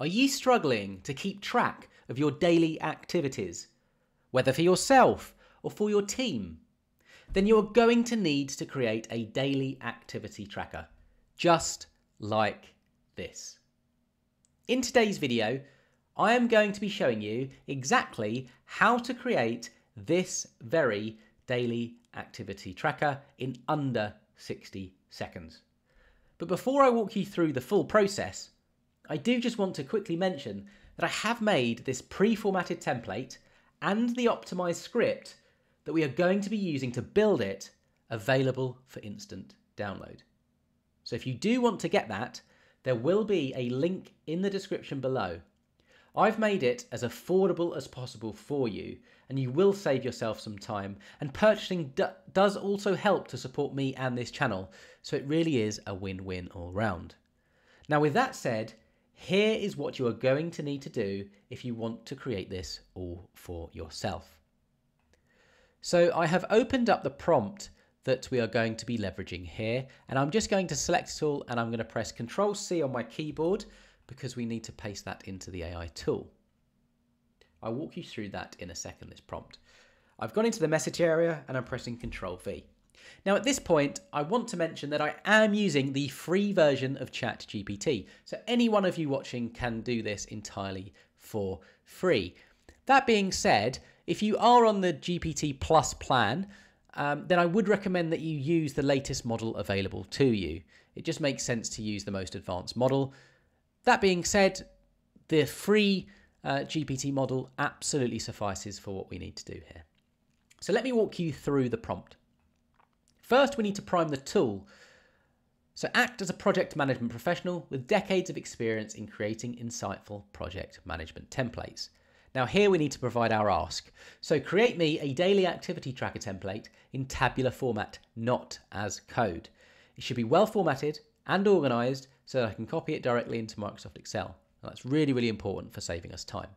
Are you struggling to keep track of your daily activities, whether for yourself or for your team? Then you're going to need to create a daily activity tracker, just like this. In today's video, I am going to be showing you exactly how to create this very daily activity tracker in under 60 seconds. But before I walk you through the full process, I do just want to quickly mention that I have made this pre-formatted template and the optimized script that we are going to be using to build it available for instant download. So if you do want to get that, there will be a link in the description below. I've made it as affordable as possible for you, and you will save yourself some time. And purchasing does also help to support me and this channel, so it really is a win win all round. Now, with that said, here is what you are going to need to do if you want to create this all for yourself. So I have opened up the prompt that we are going to be leveraging here. And I'm just going to select it all and I'm going to press Control C on my keyboard because we need to paste that into the AI tool. I'll walk you through that in a second, this prompt. I've gone into the message area and I'm pressing Control V. Now at this point, I want to mention that I am using the free version of ChatGPT. So any one of you watching can do this entirely for free. That being said, if you are on the GPT Plus plan, um, then I would recommend that you use the latest model available to you. It just makes sense to use the most advanced model. That being said, the free uh, GPT model absolutely suffices for what we need to do here. So let me walk you through the prompt. First, we need to prime the tool. So act as a project management professional with decades of experience in creating insightful project management templates. Now here we need to provide our ask. So create me a daily activity tracker template in tabular format, not as code. It should be well formatted and organized so that I can copy it directly into Microsoft Excel. that's really, really important for saving us time.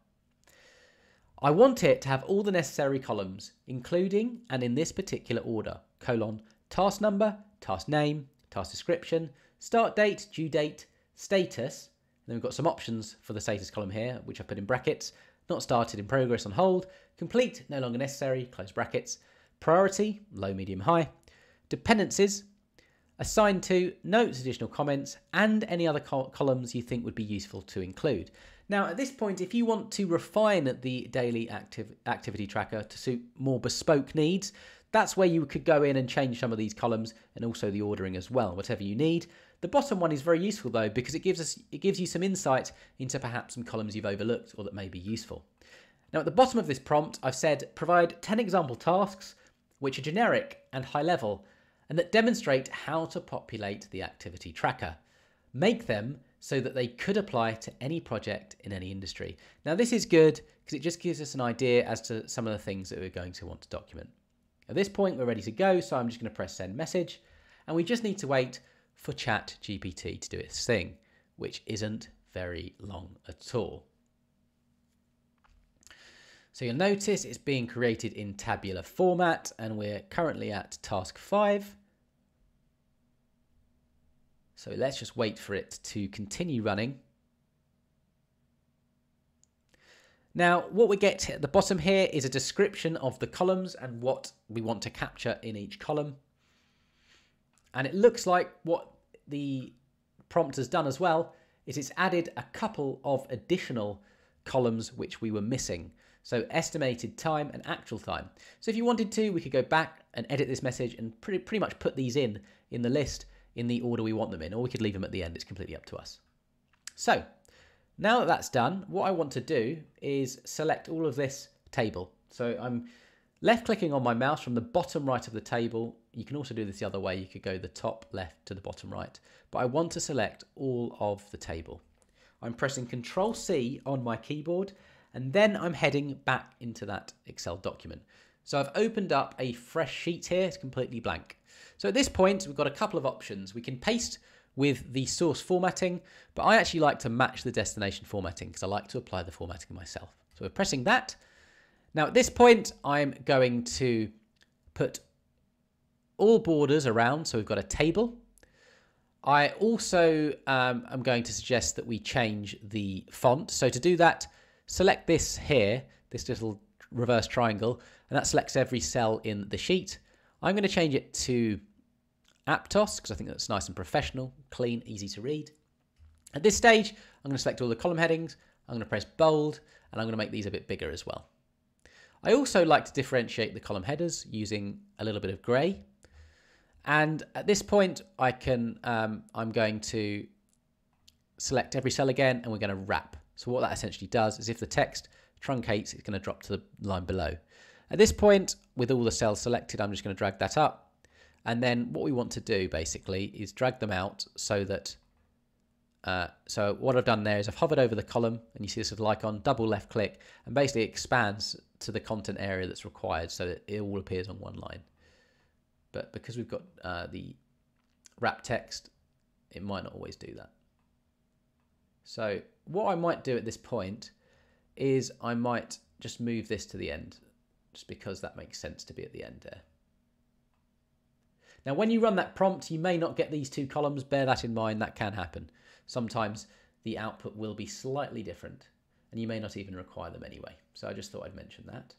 I want it to have all the necessary columns, including, and in this particular order, colon, task number, task name, task description, start date, due date, status, then we've got some options for the status column here, which I put in brackets, not started, in progress, on hold, complete, no longer necessary, close brackets, priority, low, medium, high, dependencies, assigned to, notes, additional comments, and any other col columns you think would be useful to include. Now, at this point, if you want to refine the daily activity tracker to suit more bespoke needs, that's where you could go in and change some of these columns and also the ordering as well, whatever you need. The bottom one is very useful though because it gives us it gives you some insight into perhaps some columns you've overlooked or that may be useful. Now at the bottom of this prompt, I've said provide 10 example tasks which are generic and high level and that demonstrate how to populate the activity tracker. Make them so that they could apply to any project in any industry. Now this is good because it just gives us an idea as to some of the things that we're going to want to document. At this point, we're ready to go, so I'm just going to press send message, and we just need to wait for Chat GPT to do its thing, which isn't very long at all. So you'll notice it's being created in tabular format and we're currently at task five. So let's just wait for it to continue running. Now, what we get at the bottom here is a description of the columns and what we want to capture in each column. And it looks like what the prompt has done as well is it's added a couple of additional columns which we were missing. So estimated time and actual time. So if you wanted to, we could go back and edit this message and pretty, pretty much put these in in the list in the order we want them in, or we could leave them at the end. It's completely up to us. So now that that's done, what I want to do is select all of this table. So I'm left clicking on my mouse from the bottom right of the table. You can also do this the other way. You could go the top left to the bottom right, but I want to select all of the table. I'm pressing Control C on my keyboard and then I'm heading back into that Excel document. So I've opened up a fresh sheet here, it's completely blank. So at this point, we've got a couple of options. We can paste with the source formatting, but I actually like to match the destination formatting because I like to apply the formatting myself. So we're pressing that. Now at this point, I'm going to put all borders around. So we've got a table. I also um, am going to suggest that we change the font. So to do that, select this here, this little reverse triangle, and that selects every cell in the sheet. I'm going to change it to Aptos because I think that's nice and professional, clean, easy to read. At this stage, I'm going to select all the column headings. I'm going to press bold and I'm going to make these a bit bigger as well. I also like to differentiate the column headers using a little bit of grey. And at this point, I can, um, I'm going to select every cell again and we're going to wrap. So what that essentially does is if the text truncates, it's going to drop to the line below. At this point, with all the cells selected, I'm just going to drag that up. And then what we want to do basically is drag them out so that, uh, so what I've done there is I've hovered over the column and you see this little icon, double left click, and basically expands to the content area that's required so that it all appears on one line. But because we've got uh, the wrap text, it might not always do that. So what I might do at this point is I might just move this to the end, just because that makes sense to be at the end there. Now, when you run that prompt, you may not get these two columns. Bear that in mind. That can happen. Sometimes the output will be slightly different, and you may not even require them anyway. So I just thought I'd mention that.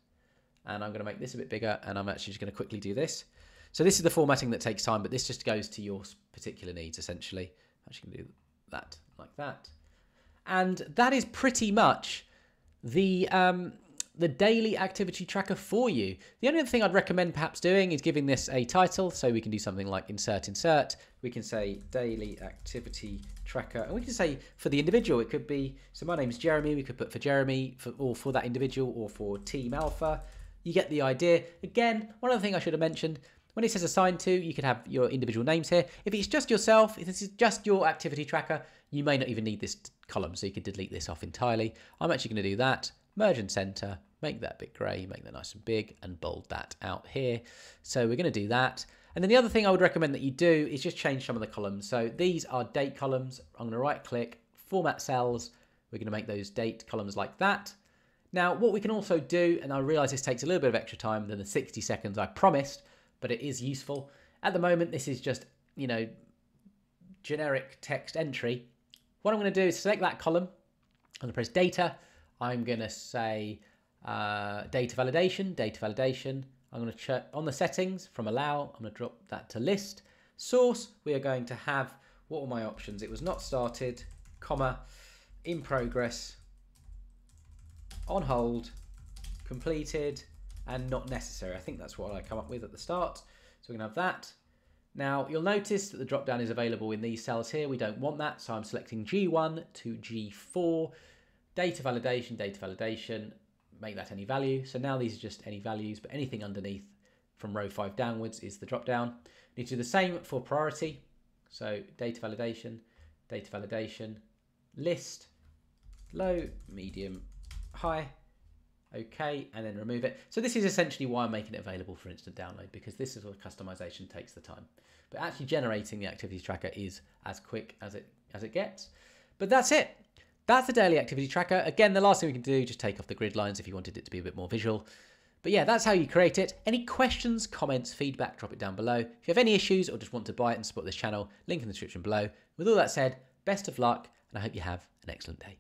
And I'm going to make this a bit bigger, and I'm actually just going to quickly do this. So this is the formatting that takes time, but this just goes to your particular needs, essentially. I'm actually to do that like that. And that is pretty much the um, the daily activity tracker for you. The only other thing I'd recommend perhaps doing is giving this a title. So we can do something like insert insert. We can say daily activity tracker. And we can say for the individual, it could be, so my name is Jeremy. We could put for Jeremy for, or for that individual or for team alpha. You get the idea. Again, one other thing I should have mentioned, when it says assigned to, you could have your individual names here. If it's just yourself, if this is just your activity tracker, you may not even need this column, so you could delete this off entirely. I'm actually going to do that merge and center, make that bit grey, make that nice and big, and bold that out here. So we're going to do that. And then the other thing I would recommend that you do is just change some of the columns. So these are date columns. I'm going to right click, format cells. We're going to make those date columns like that. Now, what we can also do, and I realize this takes a little bit of extra time than the 60 seconds I promised, but it is useful. At the moment, this is just, you know, generic text entry. What I'm going to do is select that column. I'm to press data. I'm going to say uh, data validation, data validation. I'm going to check on the settings from allow. I'm going to drop that to list. Source, we are going to have, what were my options? It was not started, comma, in progress, on hold, completed, and not necessary. I think that's what I come up with at the start. So we're to have that. Now you'll notice that the drop down is available in these cells here. We don't want that, so I'm selecting G1 to G4 data validation, data validation, make that any value. So now these are just any values, but anything underneath from row five downwards is the drop down. Need to do the same for priority. So data validation, data validation, list, low, medium, high, okay, and then remove it. So this is essentially why I'm making it available for instant download because this is where customization takes the time. But actually generating the activities tracker is as quick as it as it gets. But that's it. That's the daily activity tracker. Again, the last thing we can do, just take off the grid lines if you wanted it to be a bit more visual. But yeah, that's how you create it. Any questions, comments, feedback, drop it down below. If you have any issues or just want to buy it and support this channel, link in the description below. With all that said, best of luck, and I hope you have an excellent day.